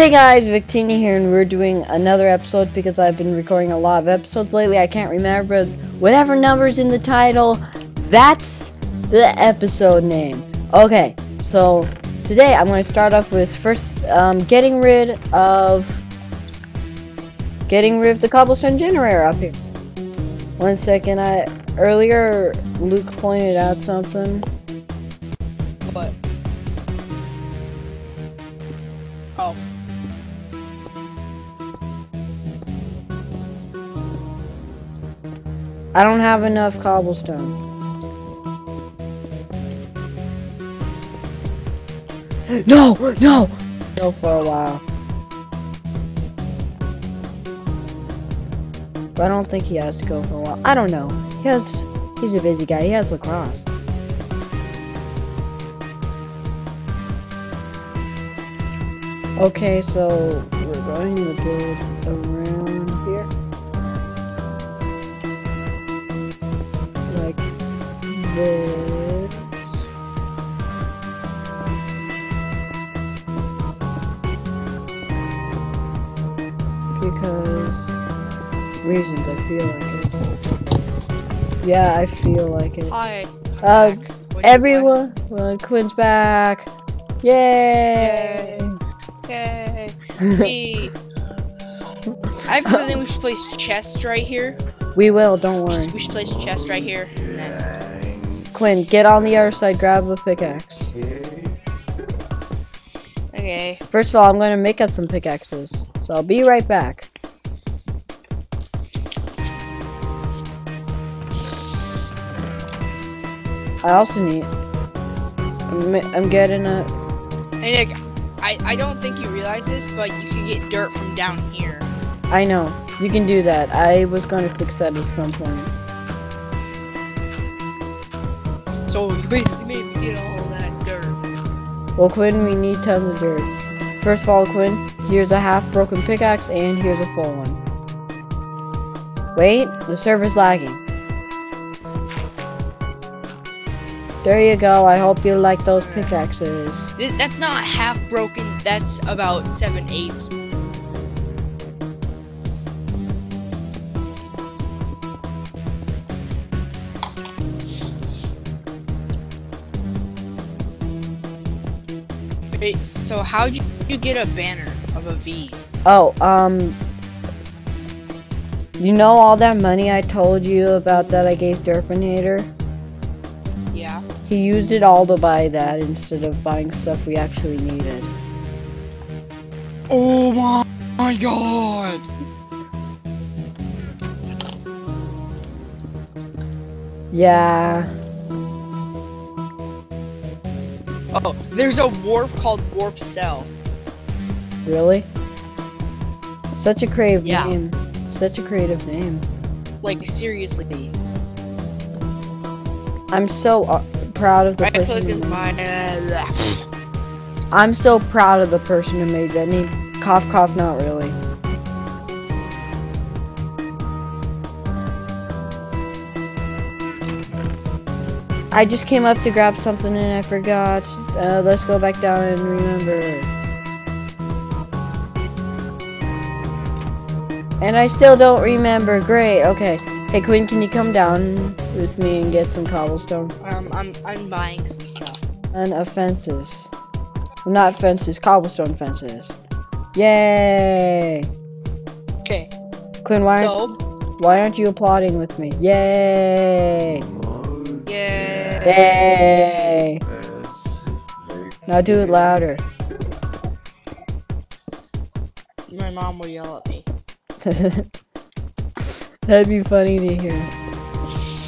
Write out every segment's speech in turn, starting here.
Hey guys, Victini here, and we're doing another episode because I've been recording a lot of episodes lately. I can't remember whatever number's in the title. That's the episode name. Okay, so today I'm going to start off with first um, getting rid of getting rid of the cobblestone generator up here. One second, I earlier Luke pointed out something. I don't have enough cobblestone. No, no, go for a while. But I don't think he has to go for a while. I don't know. He has. He's a busy guy. He has lacrosse. Okay, so we're going to build around here. Because reasons I feel like it. Yeah, I feel like it. Hi. Uh, Back. What do you everyone, well, Quinn's back. Yay! Yay. Hey. I have a feeling we should place chest right here. we will, don't worry. we should place chest right here. Quinn, get on the other side, grab a pickaxe. okay. First of all, I'm going to make us some pickaxes. So I'll be right back. I also need. I'm, I'm getting a. Hey Nick, I, I don't think you realize this, but you can get dirt from down here. I know. You can do that. I was going to fix that at some point. So you basically made me get all that dirt. Well, Quinn, we need tons of dirt. First of all, Quinn, here's a half broken pickaxe and here's a full one. Wait, the server's lagging. There you go. I hope you like those pickaxes. That's not half broken, that's about 7 eighths. So how'd you, you get a banner of a V? Oh, um. You know all that money I told you about that I gave Derpinator? Yeah. He used it all to buy that instead of buying stuff we actually needed. Oh my, my god! Yeah. Oh, there's a warp called Warp Cell. Really? Such a creative Yeah. name. Such a creative name. Like, seriously. I'm so uh, proud of the Right person. click is mine. I'm so proud of the person who made that name. Cough, cough, not really. I just came up to grab something and I forgot. Uh, let's go back down and remember. And I still don't remember. Great. Okay. Hey, Quinn, can you come down with me and get some cobblestone? Um, I'm I'm buying some stuff. And uh, fences. Not fences, cobblestone fences. Yay! Okay. Quinn, why, So, why aren't you applauding with me? Yay! Yeah. Yay! Now do it louder. My mom will yell at me. That'd be funny to hear.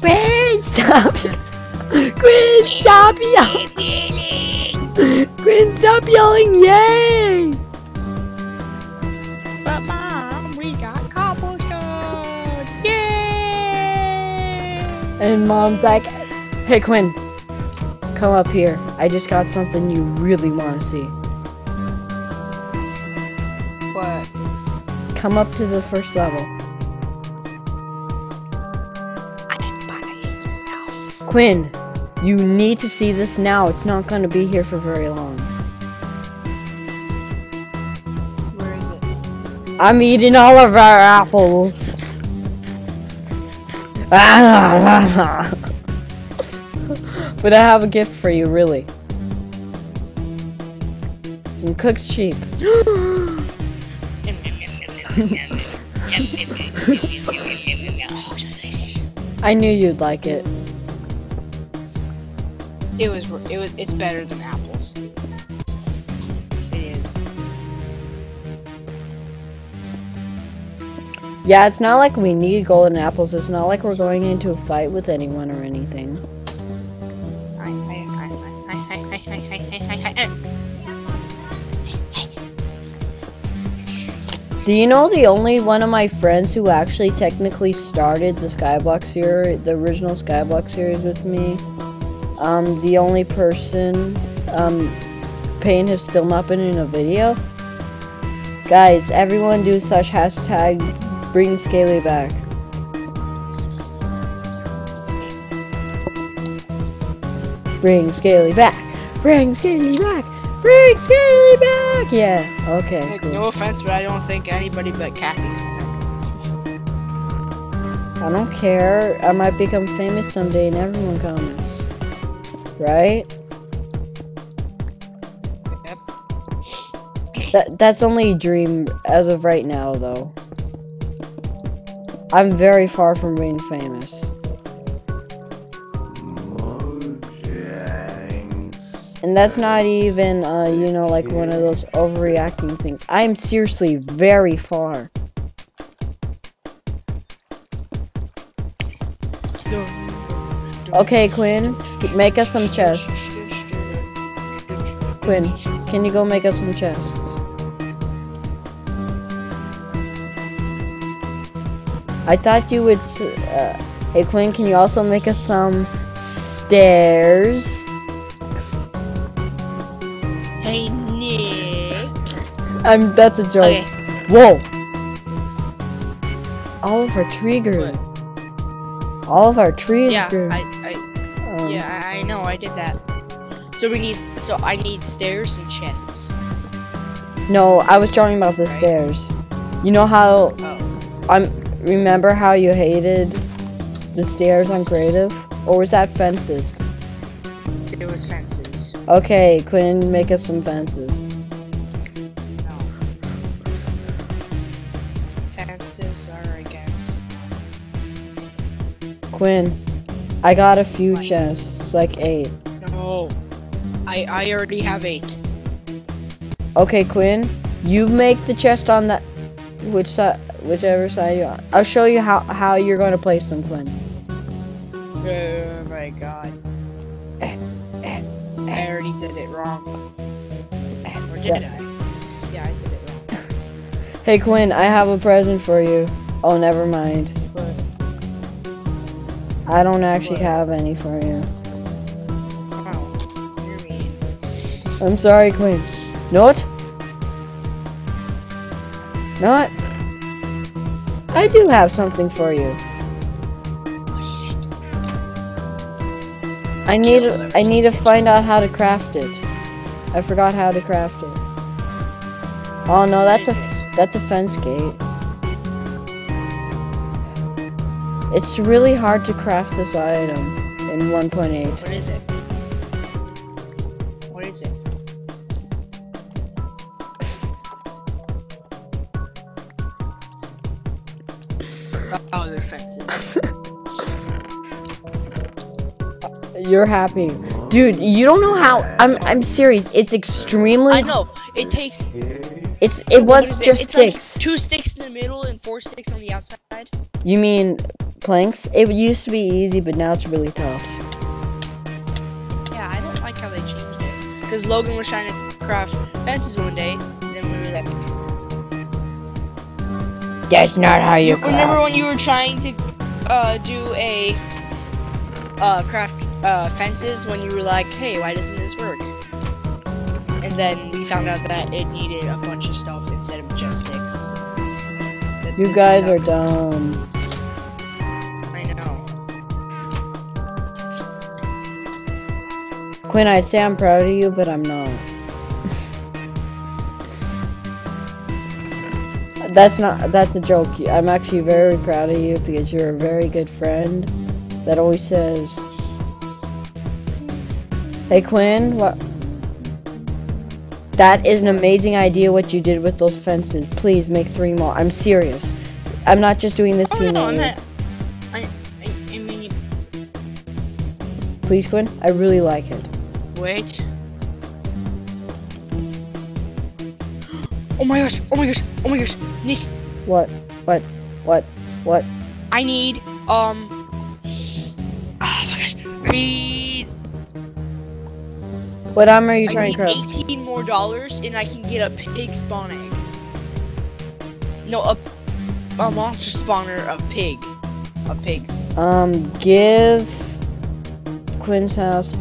Quinn, stop! Quinn, stop yelling! Quinn, stop yelling! Yay! But mom, we got cobblestone. Yay! And mom's like, hey Quinn, come up here. I just got something you really want to see. What? Come up to the first level. I'm buying stuff. Quinn, you need to see this now. It's not going to be here for very long. Where is it? I'm eating all of our apples. Ah! But I have a gift for you, really. Some cooked sheep. I knew you'd like it. It was. It was. It's better than apples. It is. Yeah, it's not like we need golden apples. It's not like we're going into a fight with anyone or anything. Do you know the only one of my friends who actually technically started the Skyblock series, the original Skyblock series with me? Um, the only person, um, Payne has still not been in a video. Guys, everyone do such hashtag bring Scaly back. Bring Scaly back. Bring Scaly back. Bring Scaly back. Yeah. Okay. Like, Cool. no offense, but I don't think anybody but Kathy comments. I don't care. I might become famous someday and everyone comments. Right? Yep. That that's only a dream as of right now though. I'm very far from being famous. And that's not even uh, you know, like one of those overreacting things. I'm seriously very far. Okay, Quinn, make us some chests. Quinn, can you go make us some chests? I thought you would. Uh, hey, Quinn, can you also make us some stairs? I'm. That's a joke. Okay. Whoa! All of our tree grew. All of our trees Yeah, grew. I, I, Um, yeah, I I know, I did that. So we need, so I need stairs and chests. No, I was talking about the Right. stairs. You know how Oh. I'm. Remember how you hated the stairs on creative, or was that fences? It was fences. Okay, Quinn, make us some fences. Quinn, I got a few chests, like eight. No. I, I already have eight. Okay, Quinn, you make the chest on that, which side, whichever side you on. I'll show you how how you're going to place them, Quinn. Oh my god. I already did it wrong. Or did I? Yeah, I did it wrong. Hey, Quinn, I have a present for you. Oh, never mind. I don't actually have any for you. I'm sorry, Quinn. Not? Not? I do have something for you. I need. I need to find out how to craft it. I forgot how to craft it. Oh no, that's a that's a fence gate. It's really hard to craft this item in 1.8. What is it? What is it? Oh, they're fences. You're happy, dude. You don't know how. I'm I'm serious. It's extremely. I know. It takes. It's it was it? just It's like sticks. two sticks in the middle and four sticks on the outside. You mean planks? It used to be easy, but now it's really tough. Yeah, I don't like how they changed it. Because Logan was trying to craft fences one day, and then we were like, That's not how you craft. Remember when you were trying to uh, do a uh, craft uh, fences when you were like, hey, why doesn't this work? And then we found out that it needed a bunch of stuff instead of just sticks. You guys are dumb. Quinn, I'd say I'm proud of you, but I'm not. that's not that's a joke. I'm actually very proud of you because you're a very good friend that always says, "Hey Quinn, what?" That is an amazing idea what you did with those fences. Please make three more. I'm serious. I'm not just doing this Oh to no, you. I, I mean, Please, Quinn. I really like it. Wait. Oh my gosh! Oh my gosh! Oh my gosh! Nick, What? What? What? What? I need um. Oh my gosh! I need, What armor are you I trying need to craft? 18 more dollars, and I can get a pig spawn egg. No, a a monster spawner of pig, of pigs. Um, give Quinnshouse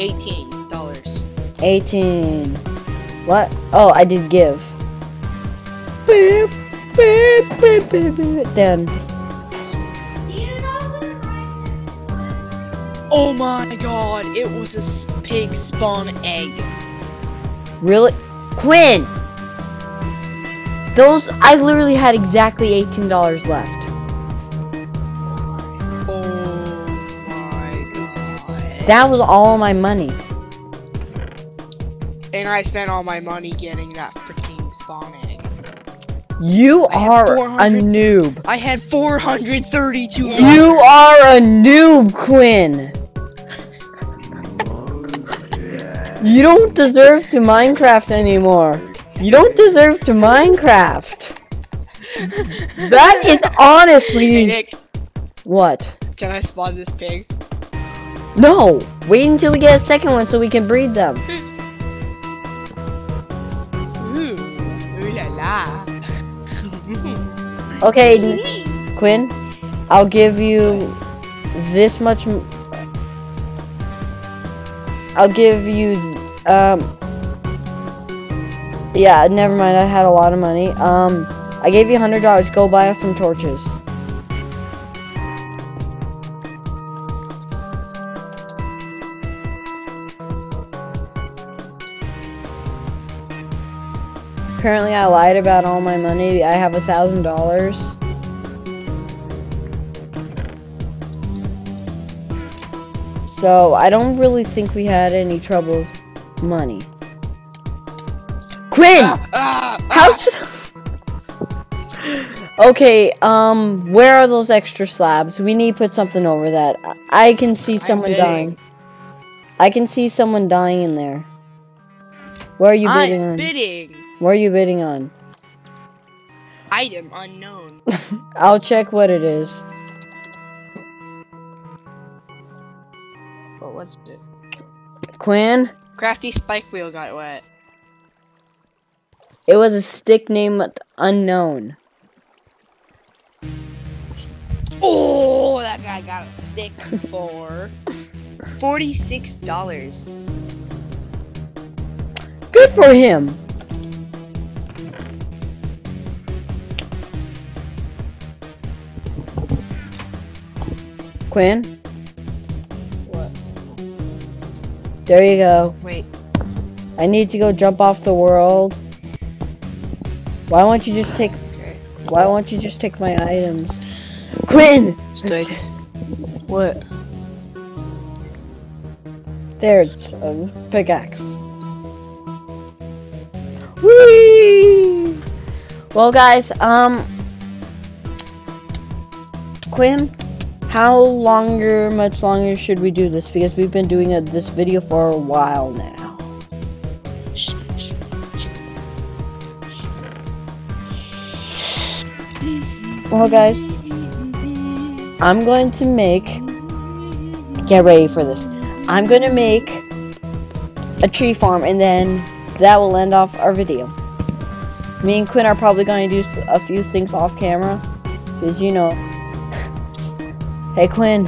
18 dollars. 18. What? Oh, I did give. Beep, beep, beep, beep, beep. Then, Oh my god! It was a pig spawn egg. really? Quinn! Those, I literally had exactly $18 left. That was all my money. And I spent all my money getting that freaking spawn egg. You I are a noob. I had 432 You are a noob, Quinn. You don't deserve to Minecraft anymore. You don't deserve to Minecraft. That is Hey honestly Nick, what? can I spawn this pig? No. Wait until we get a second one so we can breed them. Ooh, ooh la la. Okay, Quinn. I'll give you this much. m- I'll give you um. Yeah, never mind. I had a lot of money. Um, I gave you hundred dollars. Go buy us some torches. Apparently, I lied about all my money. I have a thousand dollars. So I don't really think we had any trouble with money. Quinn, Ah, ah, ah. how? okay, um, where are those extra slabs? We need to put something over that. I I can see someone dying. I can see someone dying in there. Where are you bidding I'm on? bidding. Where are you bidding on? Item unknown. I'll check what it is. What was it? Quinn, Crafty spike wheel got wet. it was a stick named Unknown. Oh, that guy got a stick for forty-six dollars. Good for him. Quinn, What? there you go. Wait. I need to go jump off the world. Why won't you just take Okay. why won't you just take my items? Quinn! Wait. What? There it's a pickaxe. Whee! Well guys, um Quinn, how longer much longer should we do this? Because we've been doing a, this video for a while now. Well guys, I'm going to make get ready for this. I'm going to make a tree farm and then that will end off our video. Me and Quinn are probably going to do a few things off camera. Because you know. Hey Quinn.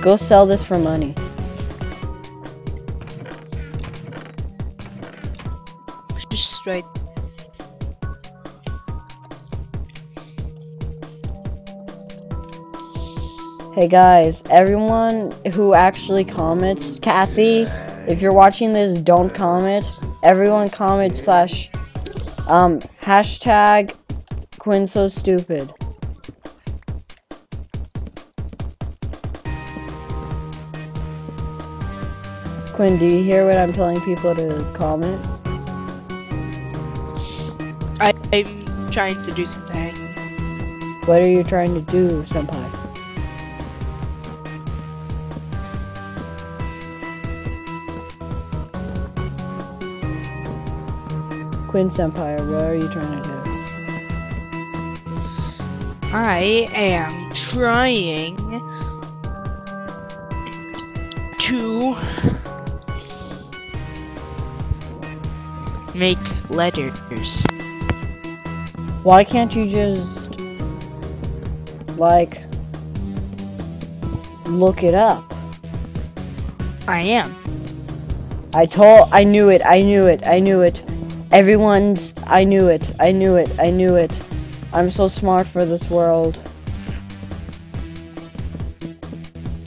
Go sell this for money. Just straight. Hey guys, everyone who actually comments, Kathy, if you're watching this, don't comment. Everyone comment slash Um, hashtag Quinn so stupid. Quinn, do you hear what I'm telling people to comment? I, I'm trying to do something. What are you trying to do, Senpai? Quinn Senpai, what are you trying to do? I am trying to make letters. Why can't you just like look it up? I am. I told I knew it, I knew it, I knew it. Everyone's I knew it, I knew it, I knew it. I'm so smart for this world.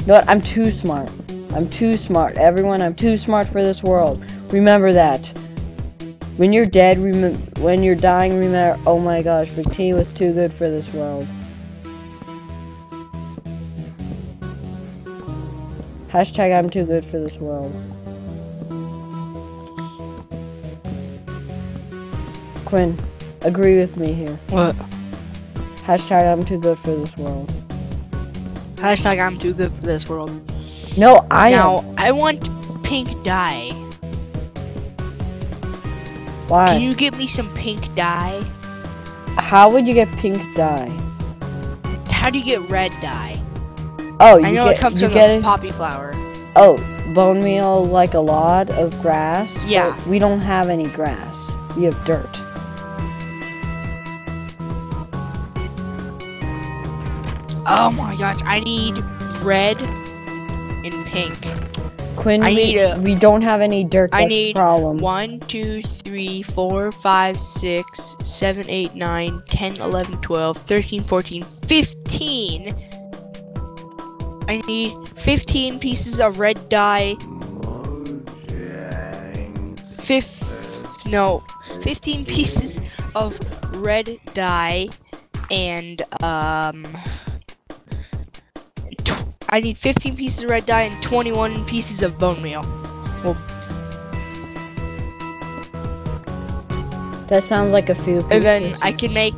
You know what? I'm too smart. I'm too smart. Everyone, I'm too smart for this world. Remember that. When you're dead, rem- when you're dying, remember, oh my gosh, Victini was too good for this world. Hashtag I'm too good for this world. Quinn, agree with me here. What? Hashtag I'm too good for this world. Hashtag I'm too good for this world. No, I now, am. I want pink dye. Why? Can you get me some pink dye? How would you get pink dye? How do you get red dye? Oh, I you know get it comes from get the it. poppy flower. Oh, bone meal like a lot of grass. but Yeah. we don't have any grass. We have dirt. Oh my gosh, I need red and pink. Quinn, I we, need a- we don't have any dirt. I need problem. One, two, three, four, five, six, seven, eight, nine, ten, eleven, twelve, thirteen, fourteen, fifteen. I need 15 pieces of red dye. Fif no, 15 pieces of red dye and um I need 15 pieces of red dye and 21 pieces of bone meal. Well, That sounds like a few. Pieces. And then I can make.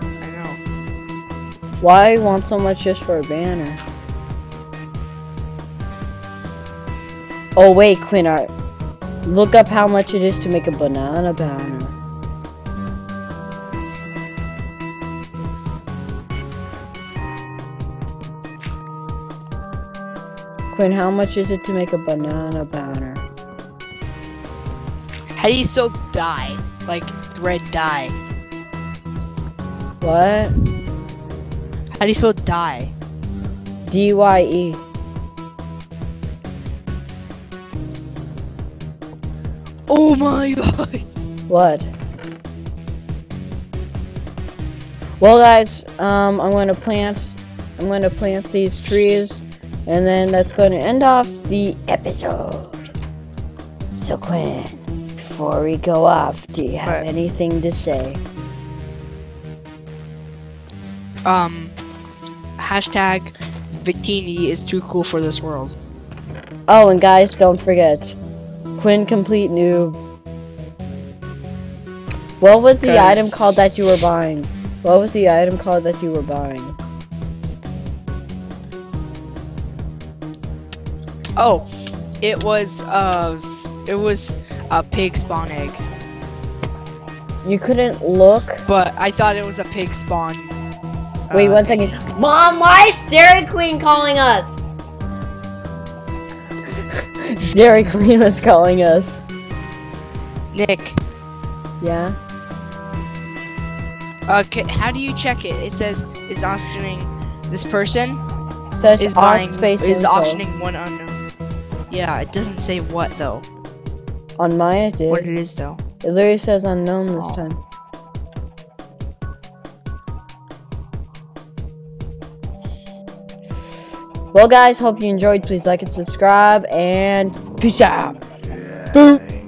I know. Why want so much just for a banner? Oh wait, Quinn, I- look up how much it is to make a banana banner. Quinn, how much is it to make a banana banner? How do you spell dye? Like red dye. What? How do you spell dye? D Y E. Oh my god. What? Well, guys, um, I'm going to plant. I'm going to plant these trees, and then that's going to end off the episode. So, Quinn, before we go off, do you have What? anything to say? Um. Hashtag Victini is too cool for this world. Oh, and guys, don't forget, Quinn complete noob. What was the 'Cause- item called that you were buying? What was the item called that you were buying? Oh, it was uh, it was a pig spawn egg, You couldn't look. but I thought it was a pig spawn. Wait uh, one second. Mom, why is Dairy Queen calling us? Dairy Queen was calling us. Nick, Yeah. okay, how do you check it? It says is auctioning this person Says is buying space is info. optioning one unknown. Yeah, it doesn't say what though. On mine it did. What it is though. It literally says unknown this Oh. time. Well guys, hope you enjoyed. Please like and subscribe and peace out. Boop.